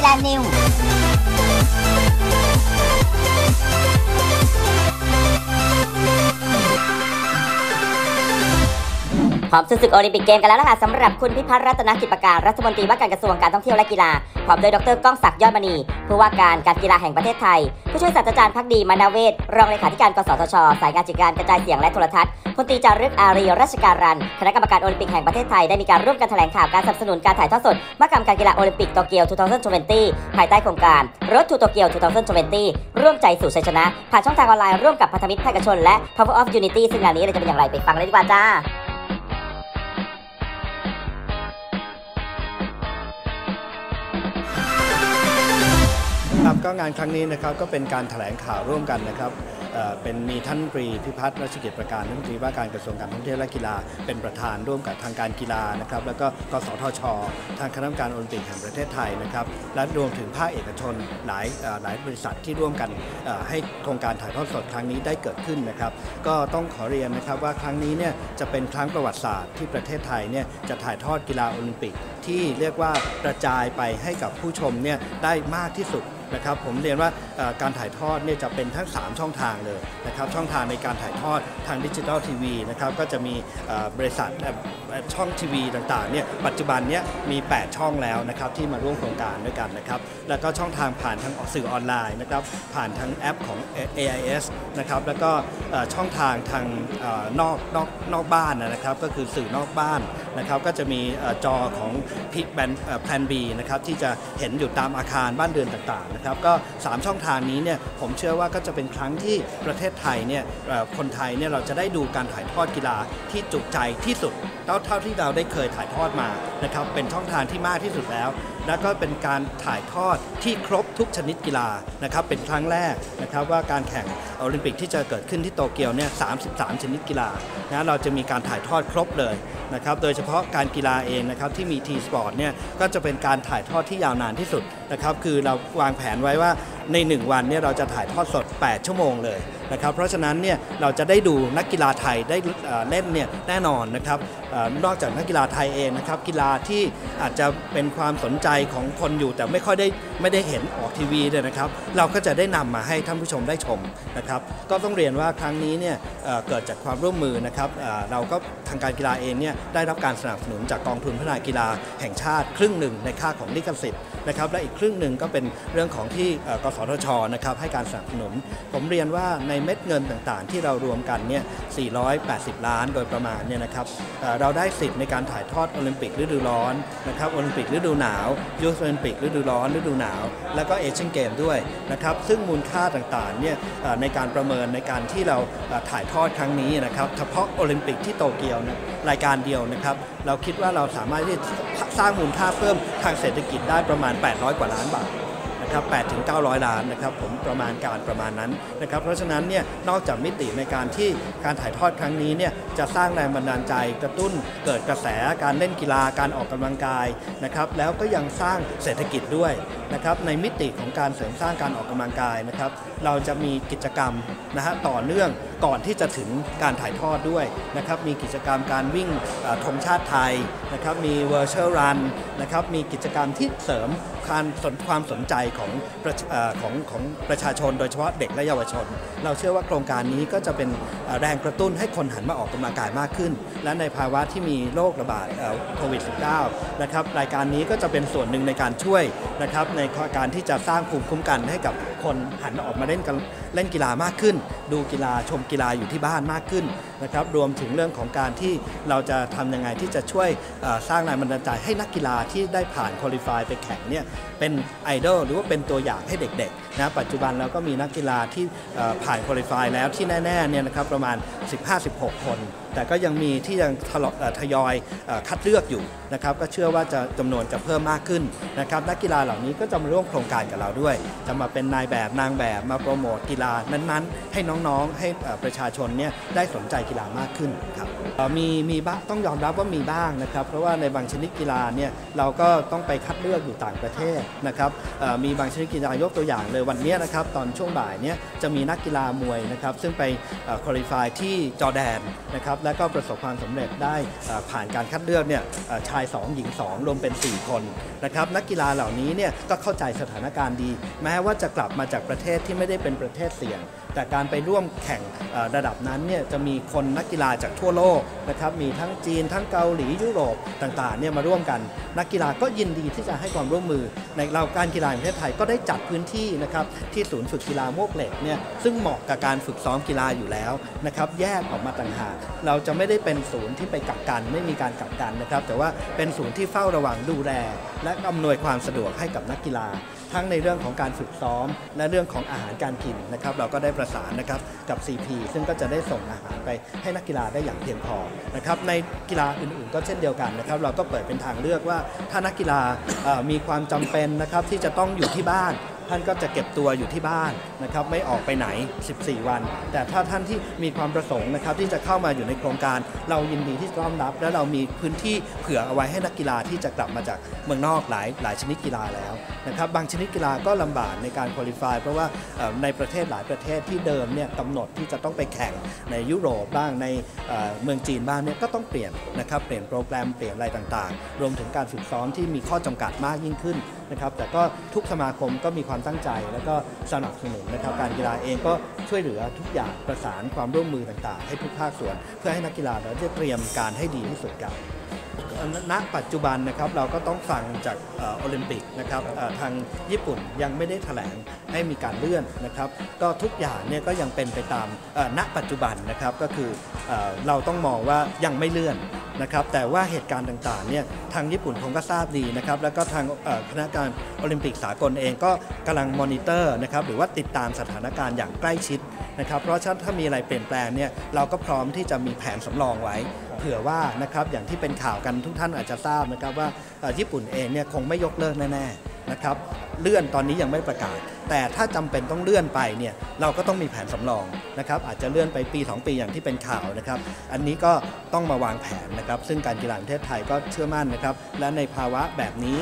vai nenhum. ร้อมสู้ศึกโอลิมปิกเกมกันแล้วล่ะค่ะสำหรับคุณพิพัฒน์รัตนกิจประการรัฐมนตรีว่าการกระทรวงการท่องเที่ยวและกีฬาพร้อมโดยดรก้องศักดิ์ยอดมณีผู้ว่าการการกีฬาแห่งประเทศไทย ผู้ช่วยศาสตราจารย์ภักดีมะนะเวศรองเลขาธิการกสทช สายงานจัดการกระจายเสียงและโทรทัศน์พลตรีจารึกอารีราชการัณย์คณะกรรมการโอลิมปิกแห่งประเทศไทยได้มีการร่วมกันแถลงข่าวการสนับสนุนการถ่ายทอดสดมหกรรมการกีฬาโอลิมปิกโตเกียว 2020 ภายใต้โครงการ Road to Tokyo 2020 ร่วมใจสู่ชัยชนะ ผ่านช่องทางออนไลน์ร่วมกับพันธมิตรภาคเอกชนและ Power of Unity ซึ่งงานนี้เราจะเป็นอย่างไรไปฟังเลยดีกว่าจ้า ครับก็งานครั้งนี้นะครับก็เป็นการแถลงข่าวร่วมกันนะครับเป็นมีท่านปรีพิพัฒน์รัชกิจประการท่านรัฐมนตรีว่าการกระทรวงการท่องเที่ยวและกีฬา เป็นประธานร่วมกับทางการกีฬานะครับแล้วก็กสทช ทางคณะกรรมการโอลิมปิกแห่งประเทศไทยนะครับและรวมถึงภาคเอกชนหลายหลายบริษัทที่ร่วมกันให้โครงการถ่ายทอดสดครั้งนี้ได้เกิดขึ้นนะครับ ก็ต้องขอเรียนนะครับว่าครั้งนี้เนี่ยจะเป็นครั้งประวัติศาสตร์ที่ประเทศไทยเนี่ยจะถ่ายทอดกีฬาโอลิมปิก ที่เรียกว่ากระจายไปให้กับผู้ชมเนี่ยได้มากที่สุด นะครับผมเรียนว่าการถ่ายทอดเนี่ยจะเป็นทั้ง 3 ช่องทางเลยนะครับช่องทางในการถ่ายทอดทางดิจิทัลทีวีนะครับก็จะมีบริษัทช่องทีวีต่างๆเนี่ยปัจจุบันเนี่ยมี 8 ช่องแล้วนะครับที่มาร่วมโครงการด้วยกันนะครับแล้วก็ช่องทางผ่านทางสื่อออนไลน์นะครับผ่านทางแอปของ AIS นะครับแล้วก็ช่องทางทางนอกนอกนอกบ้านนะครับก็คือสื่อนอกบ้าน นะครับก็จะมีอจอของพิกแบนแพลนบีนะครับที่จะเห็นอยู่ตามอาคารบ้านเรือนต่างๆนะครับก็ 3 ช่องทางนี้เนี่ยผมเชื่อว่าก็จะเป็นครั้งที่ประเทศไทยเนี่ยคนไทยเนี่ยเราจะได้ดูการถ่ายทอดกีฬาที่จุใจที่สุดเท่าเท่าที่เราได้เคยถ่ายทอดมานะครับเป็นช่องทางที่มากที่สุดแล้ว แล้วก็เป็นการถ่ายทอดที่ครบทุกชนิดกีฬานะครับเป็นครั้งแรกนะครับว่าการแข่งโอลิมปิกที่จะเกิดขึ้นที่โตเกียวเนี่ย 33 ชนิดกีฬานะเราจะมีการถ่ายทอดครบเลยนะครับโดยเฉพาะการกีฬาเองนะครับที่มี T Sport เนี่ยก็จะเป็นการถ่ายทอดที่ยาวนานที่สุดนะครับคือเราวางแผนไว้ว่าใน 1 วันเนี่ยเราจะถ่ายทอดสด 8 ชั่วโมงเลย นะครับเพราะฉะนั้นเนี่ยเราจะได้ดูนักกีฬาไทยได้เล่นเนี่ยแน่นอนนะครับนอกจากนักกีฬาไทยเองนะครับกีฬาที่อาจจะเป็นความสนใจของคนอยู่ แต่ไม่ค่อยได้ไม่ได้เห็นออกทีวีเนี่ยนะครับเราก็จะได้นำมาให้ท่านผู้ชมได้ชมนะครับก็ต้องเรียนว่าครั้งนี้เนี่ยเเกิดจากความร่วมมือนะครับเเราก็ทางการกีฬาเองเนี่ยได้รับการสนับสนุนจากกองทุนพัฒนากีฬาแห่งชาติครึ่งหนึ่งในค่าของลิขสิทธิ์นะครับและอีกครึ่งหนึ่งก็เป็นเรื่องของที่กสทชนะครับให้การสนับสนุน ผมเรียนว่าในเม็ดเงินต่างๆ ที่เรารวมกันเนี่ย 480 ล้านโดยประมาณเนี่ยนะครับเราได้สิทธิ์ในการถ่ายทอดโอลิมปิกฤดูร้อนนะครับโอลิมปิกฤดูหนาวยูสโอลิมปิกฤดูร้อนฤดูหนาว แล้วก็เอเชียนเกมด้วยนะครับซึ่งมูลค่าต่างๆเนี่ยในการประเมินในการที่เราถ่ายทอดครั้งนี้นะครับเฉพาะโอลิมปิกที่โตเกียวนี่ยรายการเดียวนะครับเราคิดว่าเราสามารถที่สร้างมูลค่าเพิ่มทางเศรษฐกิจได้ประมาณ 800 กว่าล้านบาท นะครับ8ถึง900 ล้านนะครับผมประมาณการประมาณนั้นนะครับเพราะฉะนั้นเนี่ยนอกจากมิติในการที่การถ่ายทอดครั้งนี้เนี่ยจะสร้างแรงบันดาลใจกระตุ้นเกิดกระแสการเล่นกีฬาการออกกำลังกายนะครับแล้วก็ยังสร้างเศรษฐกิจด้วยนะครับในมิติของการเสริมสร้างการออกกำลังกายนะครับ เราจะมีกิจกรรมนะฮะต่อเนื่องก่อนที่จะถึงการถ่ายทอดด้วยนะครับมีกิจกรรมการวิ่งธงชาติไทยนะครับมี virtual run นะครับมีกิจกรรมที่เสริมการสนความสนใจของของของประชาชน โดยเฉพาะเด็กและเยาวชน เราเชื่อว่าโครงการนี้ก็จะเป็นแรงกระตุ้นให้คนหันมาออกกำลังกายมากขึ้น และในภาวะที่มีโรคระบาดโควิด -19 นะครับรายการนี้ก็จะเป็นส่วนหนึ่งในการช่วยนะครับในการที่จะสร้างภูมิคุ้มกันให้กับคนหันออกมาได้เล่นกันเล่นกีฬามากขึ้น ดูกีฬาชมกีฬาอยู่ที่บ้านมากขึ้นนะครับรวมถึงเรื่องของการที่เราจะทำยังไงที่จะช่วยสร้างแรงบันดาลใจให้นักกีฬาที่ได้ผ่านคุริฟายไปแข่งเนี่ยเป็นไอดอลหรือว่าเป็นตัวอย่างให้เด็กๆนะปัจจุบันเราก็มีนักกีฬาที่ผ่านคุริฟายแล้วที่แน่ๆเนี่ยนะครับประมาณ 15-16 คน แต่ก็ยังมีที่ยังทะยอยคัดเลือกอยู่นะครับก็เชื่อว่าจะจำนวนจะเพิ่มมากขึ้นนะครับนักกีฬาเหล่านี้ก็จะมาร่วมโครงการกับเราด้วย จะมาเป็นนายแบบนางแบบมาโปรโมทกีฬานั้นๆ ให้น้องๆให้ประชาชนเนี่ยได้สนใจกีฬามากขึ้นครับมีมีบ้างต้องยอมรับว่ามีบ้างนะครับ เพราะว่าในบางชนิดกีฬาเนี่ยเราก็ต้องไปคัดเลือกอยู่ต่างประเทศนะครับมีบางชนิดกีฬายกตัวอย่างเลยวันนี้นะครับตอนช่วงบ่ายเนี่ยจะมีนักกีฬามวยนะครับซึ่งไปคุริฟายที่จอแดนนะครับและก็ประสบความสำเร็จได้ผ่านการคัดเลือกเนี่ยชาย 2 หญิง 2 รวมเป็น 4 คนนะครับนักกีฬาเหล่านี้เนี่ยก็เข้าใจสถานการณ์ดี แม้ว่าจะกลับมาจากประเทศที่ไม่ได้เป็นประเทศเสี่ยง แต่การไปร่วมแข่งระดับนั้นเนี่ยจะมีคนนักกีฬาจากทั่วโลกนะครับมีทั้งจีนทั้งเกาหลียุโรปต่างๆเนี่ยมาร่วมกัน นักกีฬาก็ยินดีที่จะให้ความร่วมมือ ในเราการกีฬาแห่งประเทศไทยก็ได้จัดพื้นที่นะครับที่ศูนย์ฝึกกีฬาโมกเหล็กเนี่ยซึ่งเหมาะกับการฝึกซ้อมกีฬาอยู่แล้วนะครับแยกออกมาต่างหากเราจะไม่ได้เป็นศูนย์ที่ไปกักกันไม่มีการกักกันนะครับแต่ว่าเป็นศูนย์ที่เฝ้าระวังดูแลและอำนวยความสะดวกให้กับนักกีฬา ทั้งในเรื่องของการฝึกซ้อม และเรื่องของอาหารการกินนะครับเราก็ได้ประสานนะครับกับ CP ซึ่งก็จะได้ส่งอาหารไปให้นักกีฬาได้อย่างเพียงพอนะครับในกีฬาอื่นๆ ก็เช่นเดียวกันนะครับเราก็เปิดเป็นทางเลือกว่าถ้านักกีฬามีความจำเป็นนะครับที่จะต้องอยู่ที่บ้าน ท่านก็จะเก็บตัวอยู่ที่บ้านนะครับไม่ออกไปไหน 14 วัน แต่ถ้าท่านที่มีความประสงค์นะครับที่จะเข้ามาอยู่ในโครงการ เรายินดีที่จะต้อนรับ และเรามีพื้นที่เผื่อเอาไว้ให้นักกีฬาที่จะกลับมาจากเมืองนอกหลายหลายชนิดกีฬาแล้วนะครับบางชนิดกีฬาก็ลำบากในการคุริฟายเพราะว่าในประเทศหลายประเทศที่เดิมเนี่ยกำหนดที่จะต้องไปแข่งในยุโรปบ้างในเมืองจีนบ้างเนี่ยก็ต้องเปลี่ยนนะครับเปลี่ยนโปรแกรมเปลี่ยนอะไรต่างๆ รวมถึงการฝึกซ้อมที่มีข้อจำกัดมากยิ่งขึ้น นะครับแต่ก็ทุกสมาคมก็มีความตั้งใจ แล้วก็สนับสนุนนะครับการกีฬาเองก็ช่วยเหลือทุกอย่างประสานความร่วมมือต่างๆ ให้ทุกภาคส่วน เพื่อให้นักกีฬาเราจะเตรียมการให้ดีที่สุดกันณปัจจุบันนะครับเราก็ต้องฟังจากโอลิมปิกนะครับทางญี่ปุ่นยังไม่ได้แถลงให้มีการเลื่อนนะครับ ก็ทุกอย่างเนี่ยก็ยังเป็นไปตามณปัจจุบันนะครับก็คือเราต้องมองว่ายังไม่เลื่อน นะครับแต่ว่าเหตุการณ์ต่างๆเนี่ยทางญี่ปุ่นคงก็ทราบดีนะครับแล้วก็ทางคณะการโอลิมปิกสากลเองก็กำลังมอนิเตอร์นะครับหรือว่าติดตามสถานการณ์อย่างใกล้ชิดนะครับเพราะฉะนั้นถ้ามีอะไรเปลี่ยนแปลงเนี่ยเราก็พร้อมที่จะมีแผนสำรองไว้เผื่อว่านะครับอย่างที่เป็นข่าวกันทุกท่านอาจจะทราบนะครับว่าญี่ปุ่นเองเนี่ยคงไม่ยกเลิกแน่ๆ นะครับเลื่อนตอนนี้ยังไม่ประกาศ แต่ถ้าจำเป็นต้องเลื่อนไปเนี่ยเราก็ต้องมีแผนสำรองนะครับอาจจะเลื่อนไปปี 2 ปีอย่างที่เป็นข่าวนะครับ อันนี้ก็ต้องมาวางแผนนะครับ ซึ่งการกีฬาประเทศไทยก็เชื่อมั่นนะครับ และในภาวะแบบนี้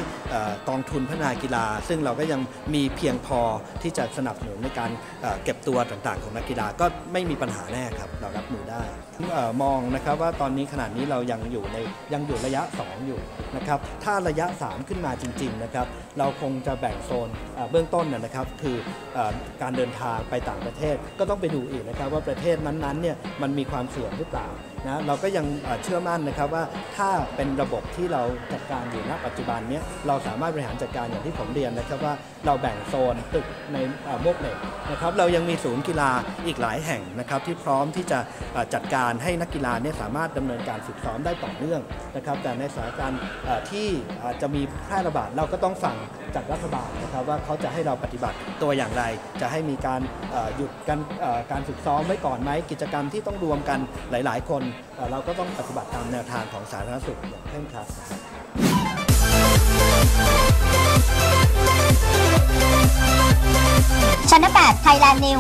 กองทุนพัฒนากีฬา ซึ่งเราก็ยังมีเพียงพอที่จะสนับสนุนในการเก็บตัวต่างๆ ของนักกีฬาก็ไม่มีปัญหาแน่ครับเรารับมือได้มองนะครับว่าตอนนี้ขนาดนี้เรายังอยู่ในยังอยู่ระยะ 2 อยู่นะครับถ้าระยะ 3 ขึ้นมาจริงๆนะครับเราคงจะแบ่งโซนเบื้องต้นนะนะครับคืออการเดินทางไปต่างประเทศ ก็ต้องไปดูอีกนะครับว่าประเทศนั้นๆเนี่ยมันมีความเสี่ยงหรือเปล่านะเราก็ยังเชื่อมั่นนะครับว่าถ้าเป็นระบบที่เราจัดการอยู่ณปัจจุบันเนี้ยเราสามารถบริหารจัดการอย่างที่ผมเรียนนะครับว่าเราแบ่งโซนตึกในโมกเหล็กนะครับเรายังมีศูนย์กีฬาอีกหลายแห่งนะครับที่พร้อมที่จะเอ่อจัดการให้นักกีฬาเนี่ยสามารถดำเนินการฝึกซ้อมได้ต่อเนื่องนะครับ แต่ในสถานการณ์ที่จะมีแพร่ระบาดเราก็ต้องฟังจากรัฐบาลนะครับว่าเขาจะให้เราปฏิบัติตัวอย่างไร จะให้มีการหยุดการการฝึกซ้อมไว้ก่อนไหมกิจกรรมที่ต้องรวมกันหลาย ๆ คนเอ่อเราก็ต้องปฏิบัติตามแนวทางของสาธารณสุขอย่างเคร่งครัดนครับชั้นแปดไทยแลนด์นิว